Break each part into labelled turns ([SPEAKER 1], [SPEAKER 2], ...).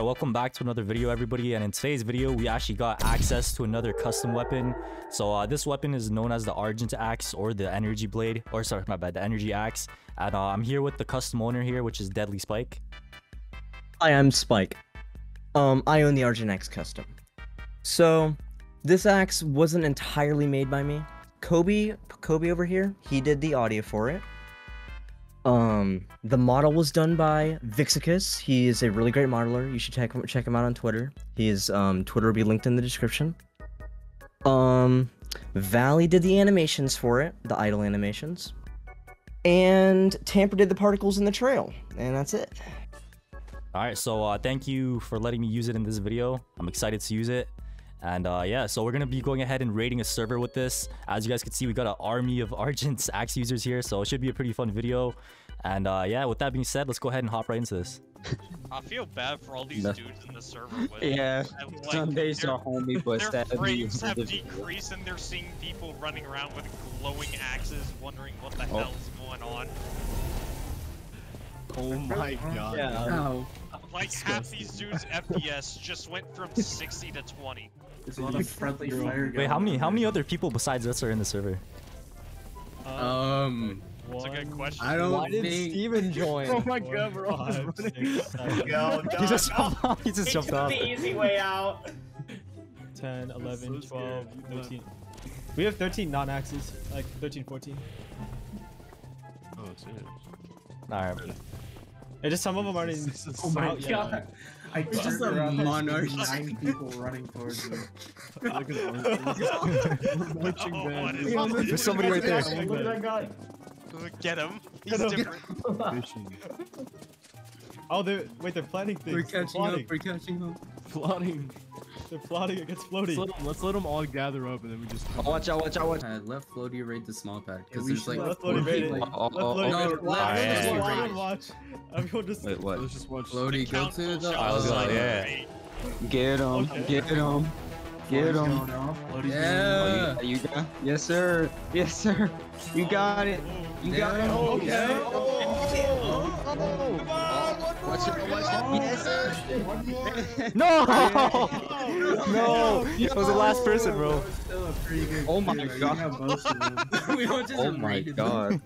[SPEAKER 1] Alright, welcome back to another video everybody and in today's video we actually got access to another custom weapon. So uh, this weapon is known as the Argent Axe or the Energy Blade or sorry my bad the Energy Axe and uh, I'm here with the custom owner here which is Deadly Spike.
[SPEAKER 2] Hi, I'm Spike. Um, I own the Argent Axe Custom. So, this axe wasn't entirely made by me. Kobe, Kobe over here, he did the audio for it. Um, the model was done by Vixikus. He is a really great modeler. You should check him check him out on Twitter. His um Twitter will be linked in the description. Um, Valley did the animations for it, the idle animations, and Tamper did the particles in the trail, and that's it.
[SPEAKER 1] Alright, so uh, thank you for letting me use it in this video. I'm excited to use it. And uh, yeah, so we're going to be going ahead and raiding a server with this. As you guys can see, we got an army of Argent's Axe users here, so it should be a pretty fun video. And uh, yeah, with that being said, let's go ahead and hop right into this.
[SPEAKER 3] I feel bad for all these
[SPEAKER 4] No.
[SPEAKER 3] dudes in the server. With,
[SPEAKER 4] Yeah,
[SPEAKER 3] and, like,
[SPEAKER 4] some days are homie, but
[SPEAKER 3] Their
[SPEAKER 4] that
[SPEAKER 3] frames have decreased and they're seeing people running around with glowing axes wondering what the
[SPEAKER 4] Oh.
[SPEAKER 3] hell's going on.
[SPEAKER 5] Oh my god.
[SPEAKER 4] Ow.
[SPEAKER 3] Like half these dudes' FPS just went from 60 to 20.
[SPEAKER 6] There's a lot of friendly fire.
[SPEAKER 1] Wait, how many how many other people besides us are in the server?
[SPEAKER 4] Um,
[SPEAKER 3] That's a good question.
[SPEAKER 4] I don't
[SPEAKER 5] Why did
[SPEAKER 4] think.
[SPEAKER 5] Steven join?
[SPEAKER 6] Oh my god, we're all just running.
[SPEAKER 7] Go,
[SPEAKER 1] He just jumped off. He just
[SPEAKER 7] He
[SPEAKER 1] jumped
[SPEAKER 7] took
[SPEAKER 1] off.
[SPEAKER 7] the easy way out.
[SPEAKER 5] 10, 11,
[SPEAKER 6] so
[SPEAKER 5] 12,
[SPEAKER 6] scared.
[SPEAKER 5] 13. We have 13 non-axes, like 13, 14.
[SPEAKER 6] Oh shit.
[SPEAKER 1] Alright.
[SPEAKER 5] And just some of them aren't even
[SPEAKER 6] This is oh my
[SPEAKER 5] out yet.
[SPEAKER 6] god. I
[SPEAKER 4] It's just
[SPEAKER 6] turned
[SPEAKER 4] a
[SPEAKER 6] around, there's
[SPEAKER 4] monarch.
[SPEAKER 6] Nine people running towards me.
[SPEAKER 5] Look at
[SPEAKER 3] Oh, what is
[SPEAKER 6] Yeah,
[SPEAKER 3] up?
[SPEAKER 6] look-
[SPEAKER 1] There's somebody right there.
[SPEAKER 6] Look at that guy.
[SPEAKER 3] Get him. He's
[SPEAKER 5] Get him.
[SPEAKER 3] different.
[SPEAKER 5] Oh, they're wait, they're planning things.
[SPEAKER 4] We're
[SPEAKER 5] they're
[SPEAKER 4] catching up. We're catching up.
[SPEAKER 6] Plotting.
[SPEAKER 5] They're plotting against
[SPEAKER 6] Let's let, them, let's let them all gather up and then we just.
[SPEAKER 4] watch out! Watch out! Watch out! let Floaty raid the small pad
[SPEAKER 6] Yeah,
[SPEAKER 4] because
[SPEAKER 6] we
[SPEAKER 4] there's like
[SPEAKER 5] Let
[SPEAKER 6] four
[SPEAKER 5] Floaty raid it.
[SPEAKER 6] people.
[SPEAKER 4] Oh, oh, no,
[SPEAKER 5] raid it.
[SPEAKER 4] let-
[SPEAKER 5] Everyone just
[SPEAKER 1] Yeah.
[SPEAKER 5] watch, everyone watch. Everyone just.
[SPEAKER 4] Wait, what?
[SPEAKER 6] Let's just watch.
[SPEAKER 4] Floaty, go to the.
[SPEAKER 1] I was
[SPEAKER 3] like
[SPEAKER 1] yeah.
[SPEAKER 4] Get him!
[SPEAKER 5] Okay.
[SPEAKER 4] Get him! Get him!
[SPEAKER 6] going off, Floaty's going
[SPEAKER 4] Yeah.
[SPEAKER 6] off.
[SPEAKER 4] You got? Yes, sir. Yes, sir. You got it. You got it.
[SPEAKER 6] Oh,
[SPEAKER 4] Okay. Oh. Oh. Watch it! Watch it! Yes, sir.
[SPEAKER 1] No! no! It was the last person, bro.
[SPEAKER 6] It's still a
[SPEAKER 4] Oh my God.
[SPEAKER 6] have most of them.
[SPEAKER 4] we all just
[SPEAKER 8] Oh my god.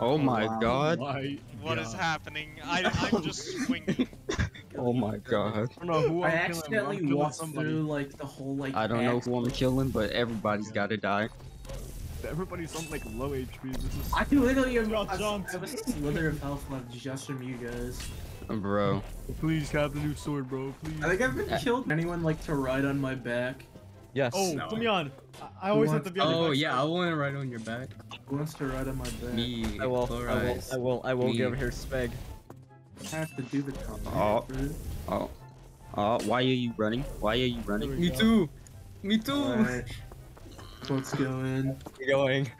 [SPEAKER 8] Oh my
[SPEAKER 6] wow.
[SPEAKER 8] god.
[SPEAKER 6] My
[SPEAKER 3] What is
[SPEAKER 6] God.
[SPEAKER 3] happening? I, I'm just swinging.
[SPEAKER 8] Oh my god.
[SPEAKER 6] I don't know who
[SPEAKER 7] I
[SPEAKER 6] I'm killing.
[SPEAKER 7] accidentally
[SPEAKER 6] I'm
[SPEAKER 7] walked
[SPEAKER 6] somebody.
[SPEAKER 7] through like the whole like.
[SPEAKER 8] I don't know who I'm killing, but everybody's gotta die.
[SPEAKER 6] Everybody's on like low HP. This is.
[SPEAKER 7] I literally have
[SPEAKER 5] Y'all
[SPEAKER 7] I
[SPEAKER 5] jumped.
[SPEAKER 7] have a slither of health left just from you guys.
[SPEAKER 8] Bro.
[SPEAKER 6] Please have the new sword, bro. Please.
[SPEAKER 7] I think I've been
[SPEAKER 8] Uh,
[SPEAKER 7] killed. Anyone like to ride on my back?
[SPEAKER 1] Yes.
[SPEAKER 5] Oh,
[SPEAKER 6] No.
[SPEAKER 5] put me on. I, I always have to be on your
[SPEAKER 4] Oh
[SPEAKER 5] back
[SPEAKER 4] yeah, I want to ride on your back.
[SPEAKER 7] Who wants to ride on my back?
[SPEAKER 4] Me.
[SPEAKER 2] I will, I will, I will, I will
[SPEAKER 4] Me.
[SPEAKER 2] get over here, Speg.
[SPEAKER 7] I have to do the combat.
[SPEAKER 8] Oh. Oh. Oh, why are you running? Why are you running?
[SPEAKER 4] Me
[SPEAKER 5] go.
[SPEAKER 4] too. Me too.
[SPEAKER 7] Alright. Let's go in.
[SPEAKER 2] Going.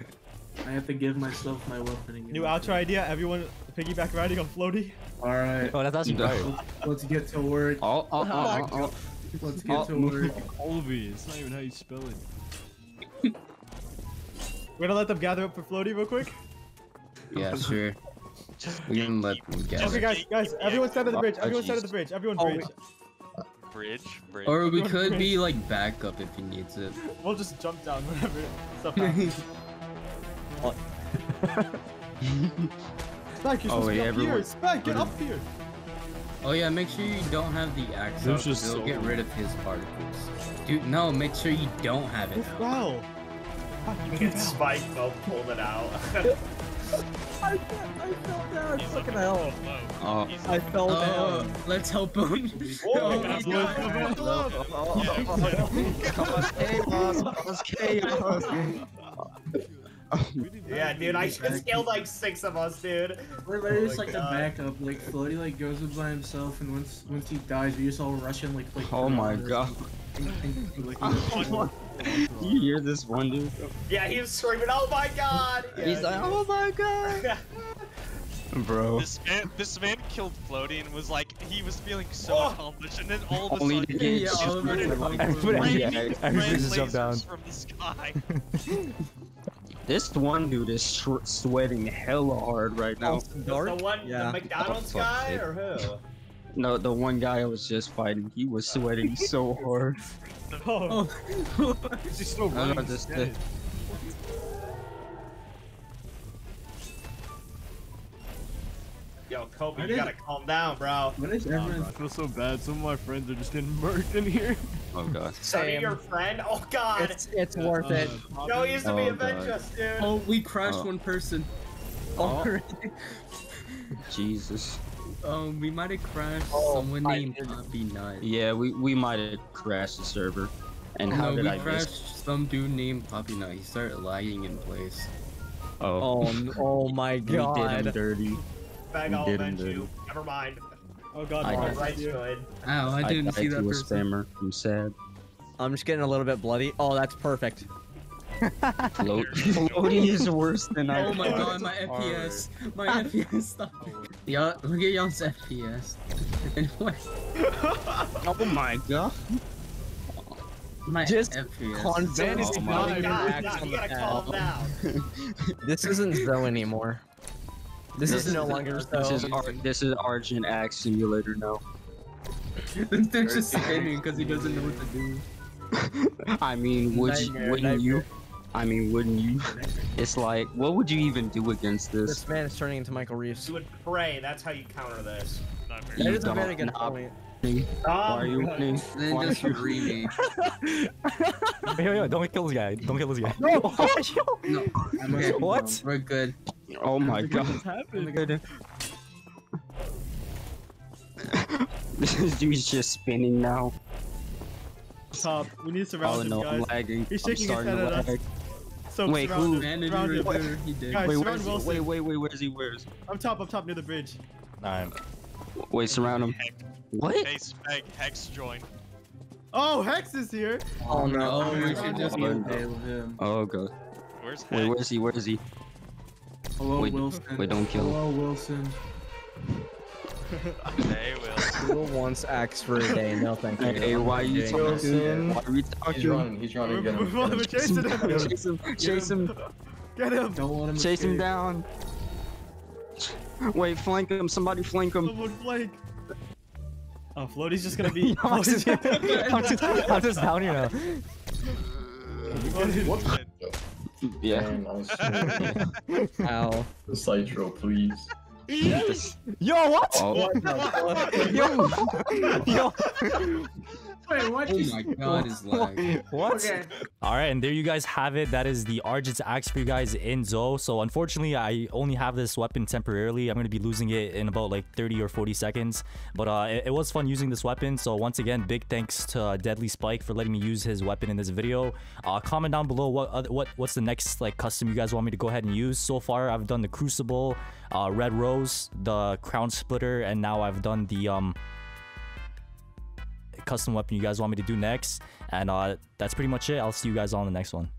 [SPEAKER 7] I have to give myself my weapon again.
[SPEAKER 5] New outro idea. Everyone piggyback riding on Floaty.
[SPEAKER 7] Alright.
[SPEAKER 1] Oh, that's actually
[SPEAKER 8] No.
[SPEAKER 1] right.
[SPEAKER 7] Let's get to work.
[SPEAKER 8] Oh, oh, oh, oh, oh.
[SPEAKER 7] Let's get
[SPEAKER 8] Oh.
[SPEAKER 7] to work.
[SPEAKER 6] Colby. It's not even how you spell it.
[SPEAKER 5] We're gonna let them gather up for Floaty real quick.
[SPEAKER 8] Yeah, sure.
[SPEAKER 3] Just
[SPEAKER 8] We can let them gather.
[SPEAKER 5] Okay,
[SPEAKER 8] gather.
[SPEAKER 5] guys, guys, everyone stand at the bridge. Everyone stand at
[SPEAKER 8] jeez.
[SPEAKER 5] the bridge. Everyone
[SPEAKER 2] Oh,
[SPEAKER 5] bridge.
[SPEAKER 3] bridge, bridge.
[SPEAKER 4] Or we could be like backup if he needs it.
[SPEAKER 5] We'll just jump down whenever stuff happens. Spike, you're
[SPEAKER 8] Oh,
[SPEAKER 5] supposed to
[SPEAKER 8] wait,
[SPEAKER 5] be up
[SPEAKER 8] everyone-
[SPEAKER 5] here. Spike, get up here.
[SPEAKER 4] Oh yeah, make sure you don't have the axe
[SPEAKER 6] There's
[SPEAKER 4] out.
[SPEAKER 6] just
[SPEAKER 4] It'll
[SPEAKER 6] so-
[SPEAKER 4] get rid of his particles. Dude, no, make sure you don't have it. out.
[SPEAKER 5] Wow.
[SPEAKER 7] It's Spike both pulled it out.
[SPEAKER 2] I, I fell down.
[SPEAKER 3] He's
[SPEAKER 2] Fucking hell.
[SPEAKER 8] Oh.
[SPEAKER 2] I fell
[SPEAKER 4] Oh,
[SPEAKER 2] down.
[SPEAKER 4] let's help him. oh my god.
[SPEAKER 8] Cause chaos, cause chaos.
[SPEAKER 7] yeah, dude, I just killed like six of us, dude. We're literally just like
[SPEAKER 6] God.
[SPEAKER 7] the backup. Like Floaty like goes up by himself, and once once he dies, we just all rush in like like.
[SPEAKER 8] Oh my god. Oh You hear this one dude?
[SPEAKER 7] Yeah, he was screaming, "Oh my god!" Yeah,
[SPEAKER 8] He's like, oh my god. Bro.
[SPEAKER 3] This man, this man killed Floaty and was like, he was feeling so
[SPEAKER 7] Oh.
[SPEAKER 3] accomplished, and then all of a
[SPEAKER 8] Only
[SPEAKER 3] sudden,
[SPEAKER 8] to get
[SPEAKER 4] Yeah,
[SPEAKER 3] just
[SPEAKER 4] all of
[SPEAKER 3] started
[SPEAKER 4] it.
[SPEAKER 3] fucking raining
[SPEAKER 1] yeah, just jumped down.
[SPEAKER 3] from the sky.
[SPEAKER 8] This one dude is sweating hella hard right now.
[SPEAKER 2] Dark?
[SPEAKER 7] The one,
[SPEAKER 2] Yeah.
[SPEAKER 7] the McDonald's
[SPEAKER 8] Oh,
[SPEAKER 7] guy,
[SPEAKER 8] dude.
[SPEAKER 7] or who?
[SPEAKER 8] No, the one guy I was just fighting, he was sweating so hard.
[SPEAKER 5] Oh,
[SPEAKER 7] Oh,
[SPEAKER 6] He's just still
[SPEAKER 8] I
[SPEAKER 6] running.
[SPEAKER 8] got this
[SPEAKER 6] dead.
[SPEAKER 9] Yo, Kobe,
[SPEAKER 7] I
[SPEAKER 9] you
[SPEAKER 7] didn't-
[SPEAKER 9] gotta calm down, bro.
[SPEAKER 7] what is
[SPEAKER 6] Nah, bro,
[SPEAKER 7] everyone?
[SPEAKER 6] I feel so bad. Some of my friends are just getting murked in here.
[SPEAKER 8] Oh god.
[SPEAKER 9] Sonny, your friend? Oh god.
[SPEAKER 2] It's it's worth it.
[SPEAKER 6] Uh,
[SPEAKER 9] Yo, he used to be
[SPEAKER 8] Oh, God.
[SPEAKER 9] Avengers, dude.
[SPEAKER 7] Oh, we crashed
[SPEAKER 8] Oh.
[SPEAKER 7] one person.
[SPEAKER 8] Oh.
[SPEAKER 7] Already.
[SPEAKER 8] Jesus.
[SPEAKER 7] Um, we might have crashed
[SPEAKER 2] Oh,
[SPEAKER 7] someone named
[SPEAKER 2] did.
[SPEAKER 7] Poppy Nut.
[SPEAKER 8] Yeah, we we might have crashed the server. And how
[SPEAKER 7] no,
[SPEAKER 8] did
[SPEAKER 7] we
[SPEAKER 8] I
[SPEAKER 7] crashed
[SPEAKER 8] miss?
[SPEAKER 7] some dude named Poppy Nut. He started lagging in place.
[SPEAKER 8] Oh,
[SPEAKER 2] Oh, oh my
[SPEAKER 8] we did him
[SPEAKER 2] god.
[SPEAKER 8] dirty.
[SPEAKER 9] Bag,
[SPEAKER 8] we
[SPEAKER 9] I'll
[SPEAKER 8] did him
[SPEAKER 9] avenge
[SPEAKER 8] dirty.
[SPEAKER 9] you. Never mind.
[SPEAKER 5] oh god,
[SPEAKER 8] I
[SPEAKER 5] Mars,
[SPEAKER 8] got
[SPEAKER 9] Alright,
[SPEAKER 5] you.
[SPEAKER 9] good.
[SPEAKER 7] Ow, I didn't
[SPEAKER 8] died
[SPEAKER 7] see
[SPEAKER 8] to
[SPEAKER 7] that
[SPEAKER 8] a
[SPEAKER 7] person.
[SPEAKER 8] spammer. I'm sad.
[SPEAKER 2] I'm just getting a little bit bloody. Oh, that's perfect.
[SPEAKER 8] Float floating is worse than oh I
[SPEAKER 7] Oh my god, my FPS. My FPS stopped. Y'all, look at y'all's FPS.
[SPEAKER 8] Oh my god.
[SPEAKER 7] My
[SPEAKER 2] Just
[SPEAKER 7] FPS.
[SPEAKER 2] Constantly
[SPEAKER 8] Oh my
[SPEAKER 9] God,
[SPEAKER 2] axe
[SPEAKER 9] God,
[SPEAKER 2] on
[SPEAKER 9] you
[SPEAKER 2] the pad. This isn't ZO anymore. This
[SPEAKER 7] This
[SPEAKER 2] is no
[SPEAKER 7] is-
[SPEAKER 2] longer
[SPEAKER 8] This is Ar- this is Argent Axe Simulator now.
[SPEAKER 7] They're just spinning because he doesn't know what to do.
[SPEAKER 8] I mean, would you, wouldn't you?
[SPEAKER 2] Nightmare.
[SPEAKER 8] I mean, wouldn't you? It's like, what would you even do against this?
[SPEAKER 2] This man is turning into Michael Reeves.
[SPEAKER 9] You would pray. That's how you counter this.
[SPEAKER 3] Nightmare.
[SPEAKER 2] That
[SPEAKER 8] You
[SPEAKER 2] is a very
[SPEAKER 8] don't
[SPEAKER 2] good
[SPEAKER 8] know.
[SPEAKER 2] point.
[SPEAKER 8] Why are you oh, winning?
[SPEAKER 7] Then
[SPEAKER 8] Why
[SPEAKER 7] just
[SPEAKER 8] are you-
[SPEAKER 7] free me.
[SPEAKER 1] Wait, wait, wait, don't kill this guy. Don't kill this guy.
[SPEAKER 7] No, I'm okay.
[SPEAKER 1] What?
[SPEAKER 7] We're good.
[SPEAKER 8] Oh my god.
[SPEAKER 6] What's happening?
[SPEAKER 8] this dude's just spinning now.
[SPEAKER 5] Top. We need to surround
[SPEAKER 8] Oh
[SPEAKER 5] surround him,
[SPEAKER 8] no, I'm lagging.
[SPEAKER 5] He's
[SPEAKER 8] I'm
[SPEAKER 5] shaking his
[SPEAKER 8] starting
[SPEAKER 5] head
[SPEAKER 8] to
[SPEAKER 5] at us.
[SPEAKER 8] Lag.
[SPEAKER 5] So
[SPEAKER 8] Wait, who?
[SPEAKER 5] him.
[SPEAKER 7] Bandit
[SPEAKER 5] Surround him.
[SPEAKER 7] River, he did.
[SPEAKER 5] Guys,
[SPEAKER 8] Wait, where's?
[SPEAKER 5] Wilson.
[SPEAKER 8] Wait, wait, wait, where's he? Where's?
[SPEAKER 5] I'm top, up top near the bridge.
[SPEAKER 1] Alright.
[SPEAKER 8] Wait, surround him.
[SPEAKER 3] Heck,
[SPEAKER 8] What?
[SPEAKER 3] hey, Speg, Hex join.
[SPEAKER 5] Oh, Hex is here.
[SPEAKER 2] Oh no.
[SPEAKER 7] Oh, oh we should just
[SPEAKER 8] Oh,
[SPEAKER 7] impale him.
[SPEAKER 8] Oh god.
[SPEAKER 3] Where's Hex?
[SPEAKER 8] Wait, where's he? Where is he?
[SPEAKER 7] Hello,
[SPEAKER 8] Wait,
[SPEAKER 7] Wilson.
[SPEAKER 8] wait, don't kill him.
[SPEAKER 7] Hello, Wilson.
[SPEAKER 3] Hey, Will.
[SPEAKER 2] Who wants axe for a day? No, thank you.
[SPEAKER 8] Hey, why are you talking?
[SPEAKER 2] Wilson.
[SPEAKER 8] Why are you
[SPEAKER 10] He's running, he's running, get
[SPEAKER 5] We're,
[SPEAKER 10] him.
[SPEAKER 5] we're,
[SPEAKER 10] get him.
[SPEAKER 5] chasing him.
[SPEAKER 8] Chase him! Chase him!
[SPEAKER 5] Get him.
[SPEAKER 7] Don't let him
[SPEAKER 8] Chase him down! Wait, flank him! Somebody flank him!
[SPEAKER 5] Someone flank. Oh, Floaty's just gonna be.
[SPEAKER 1] I'm just, I'm just, I'm just down here now.
[SPEAKER 10] What?
[SPEAKER 8] Yeah.
[SPEAKER 10] Man, I was
[SPEAKER 2] Ow.
[SPEAKER 10] the Citro, please.
[SPEAKER 1] Yo, what?
[SPEAKER 8] Oh,
[SPEAKER 1] Yo, yo,
[SPEAKER 7] Wait, what? Oh my god, his lag.
[SPEAKER 1] what?
[SPEAKER 7] Okay.
[SPEAKER 1] All right, and there you guys have it. That is the Argent's axe for you guys in ZO. So unfortunately, I only have this weapon temporarily. I'm gonna be losing it in about like 30 or 40 seconds. But uh, it, it was fun using this weapon. So once again, big thanks to uh, Deadly Spike for letting me use his weapon in this video. Uh, comment down below what other, what what's the next like custom you guys want me to go ahead and use. So far, I've done the Crucible, uh, Red Rose, the Crown Splitter, and now I've done the um custom weapon you guys want me to do next. And uh, that's pretty much it. I'll see you guys on the next one.